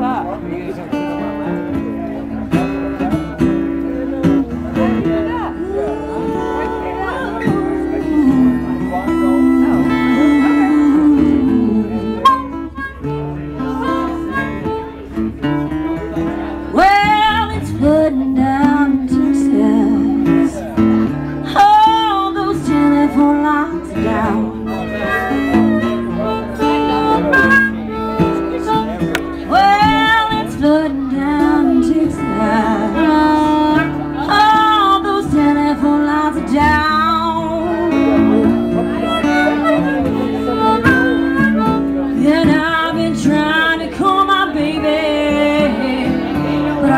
我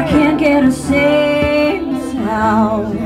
I can't get a same sound.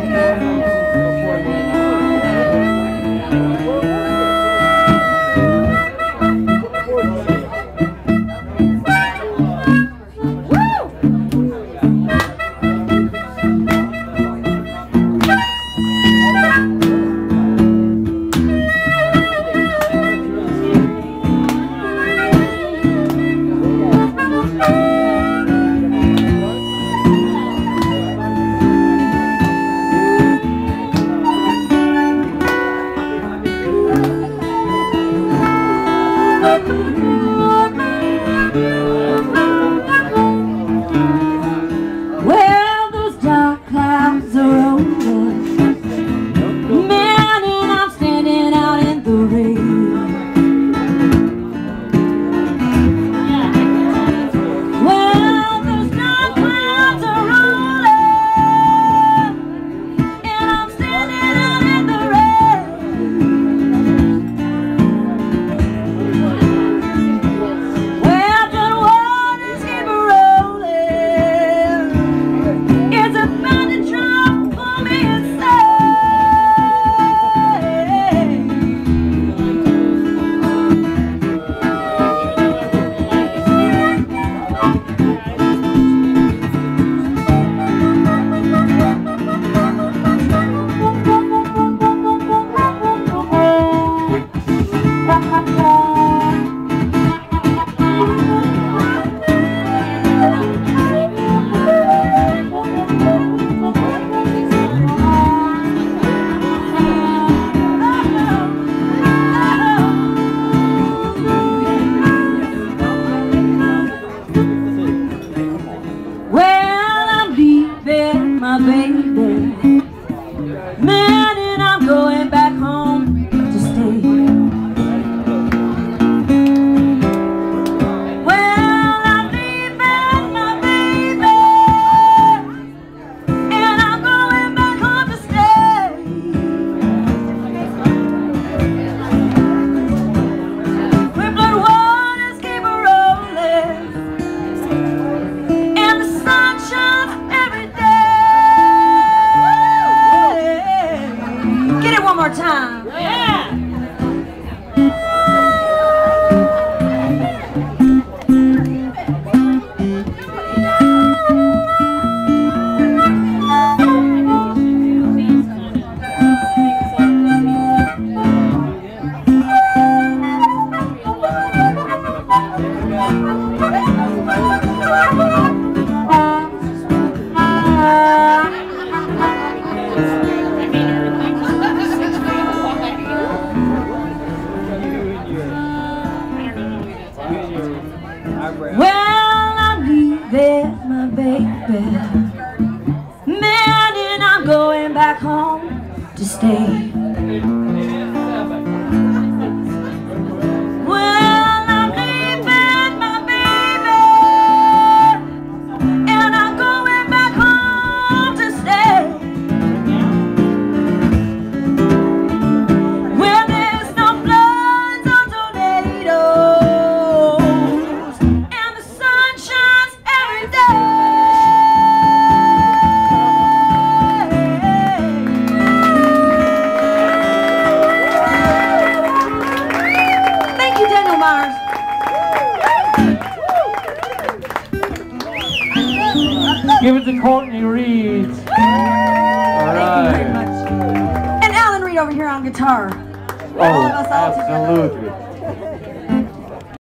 time. Yeah. Thank you. bed, my baby. Man, and I'm going back home to stay. Give it to Courtney Reed. All right. Thank you very much. And Alan Reed over here on guitar. Oh, absolutely.